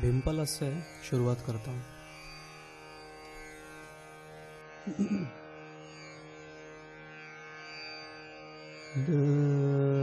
भिंपलस से शुरुआत करता हूँ।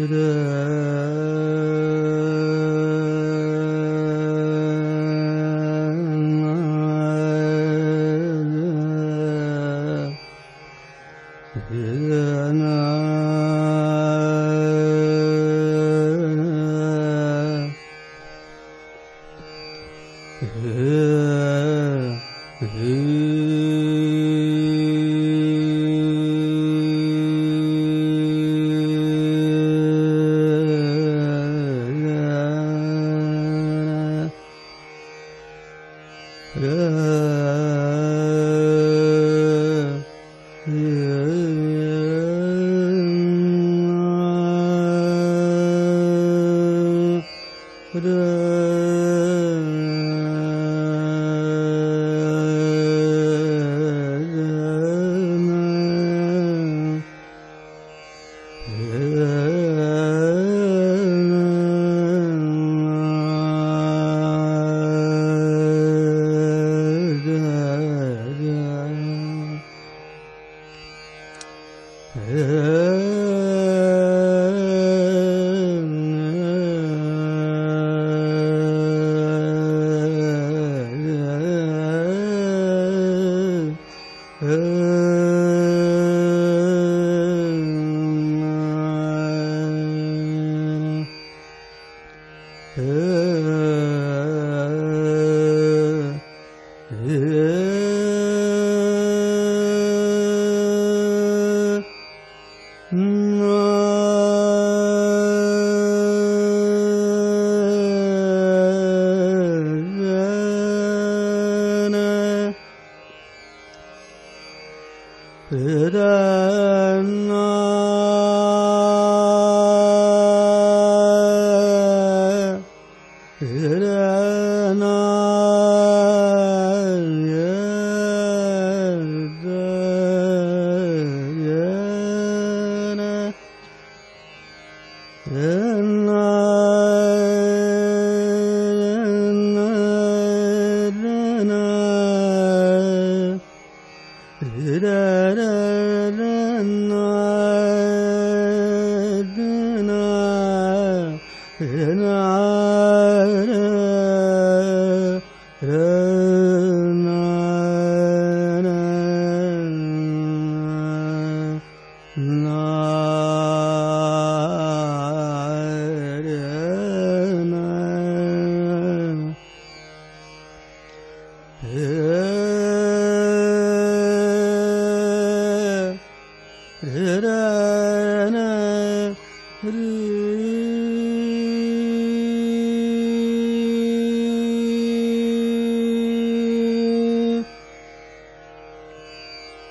Buddha.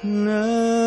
Yeah.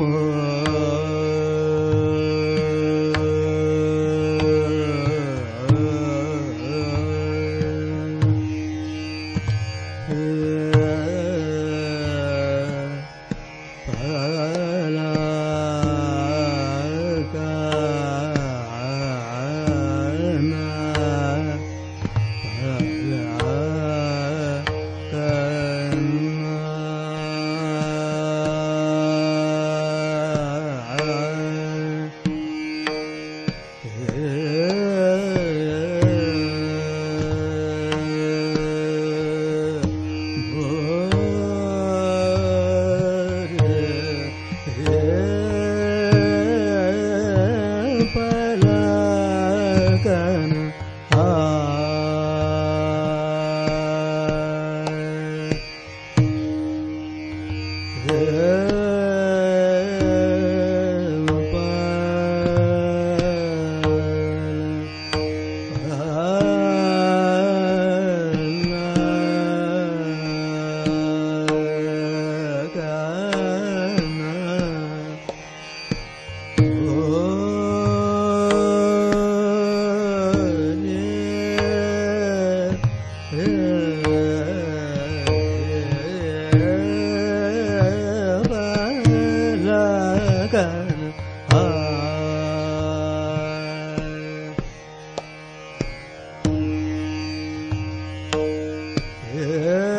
Mama. Yeah.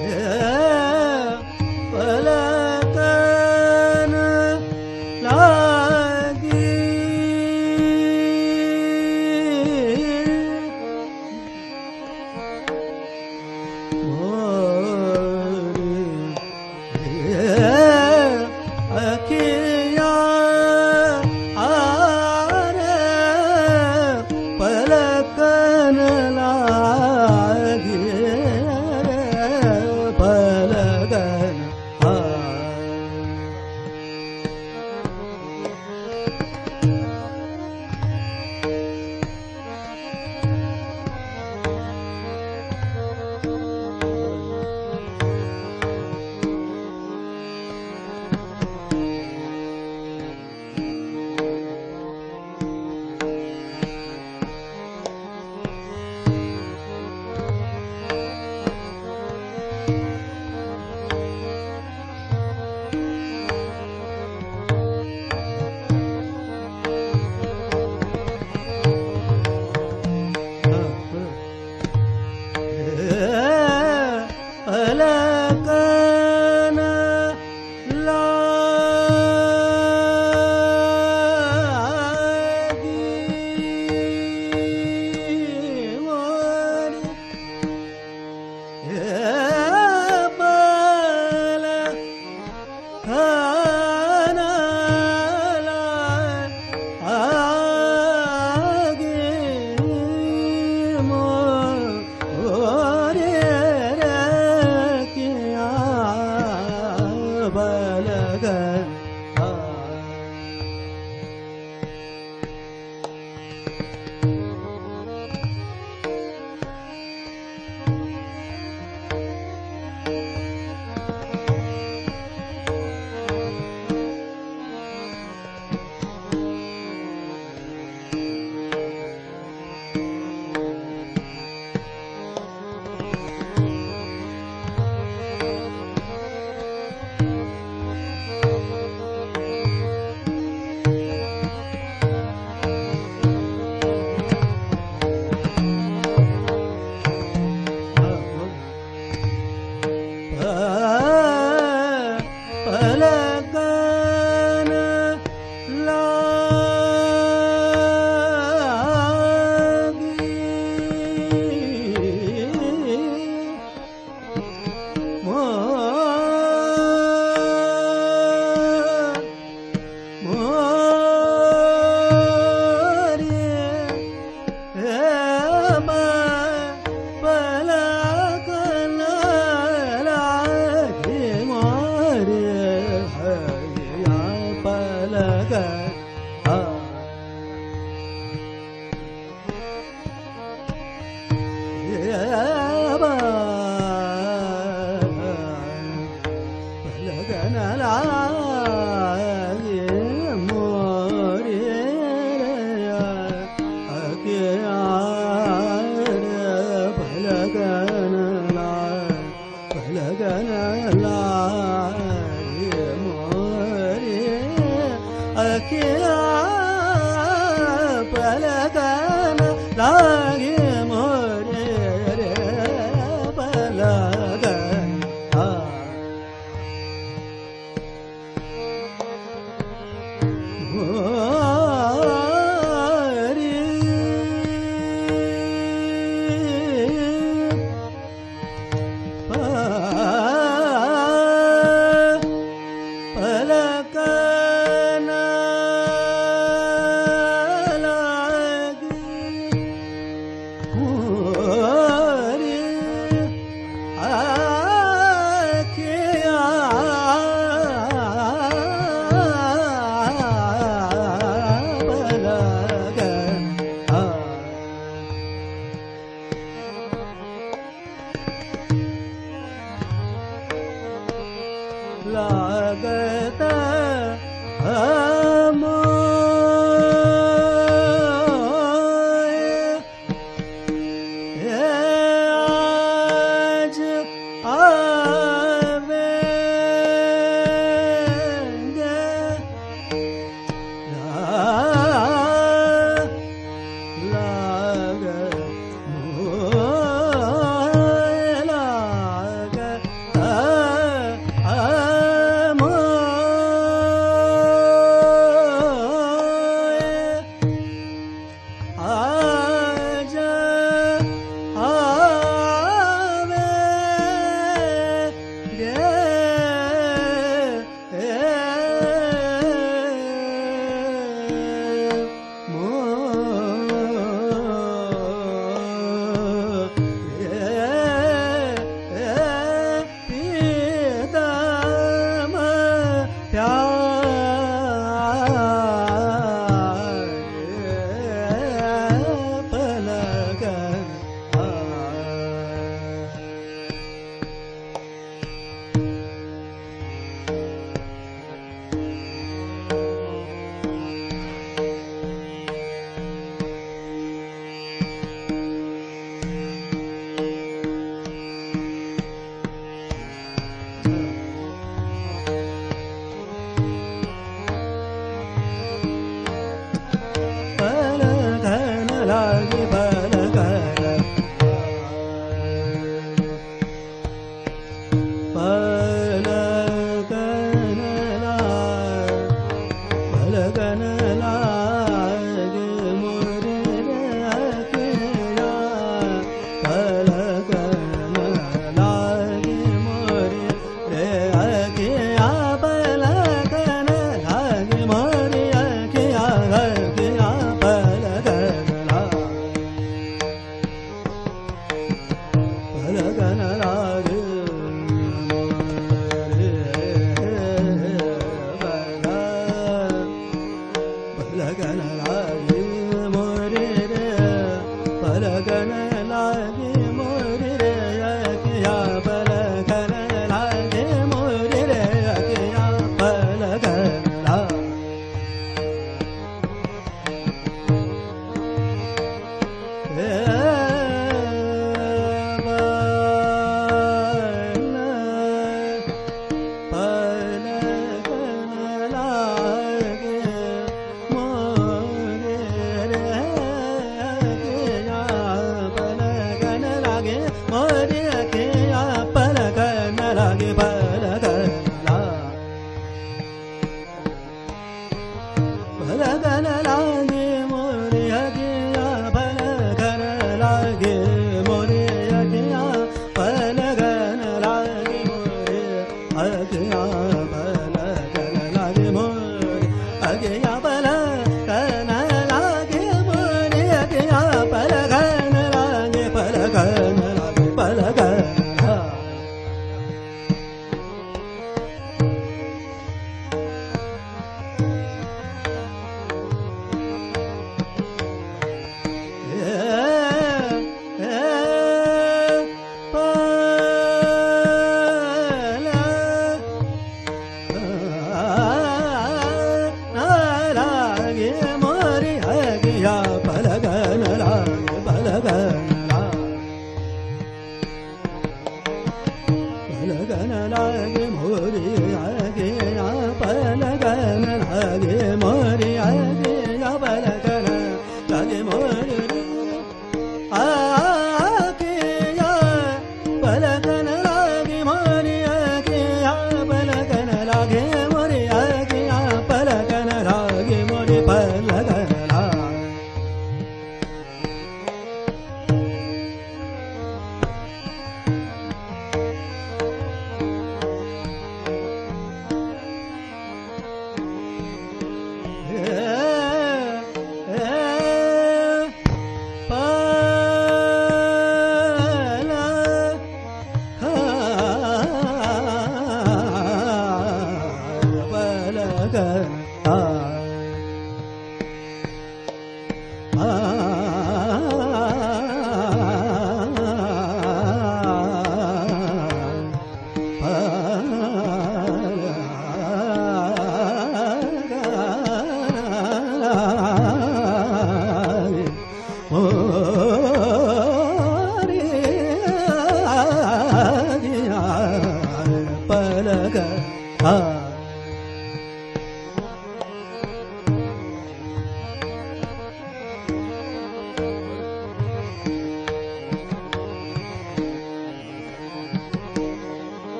يا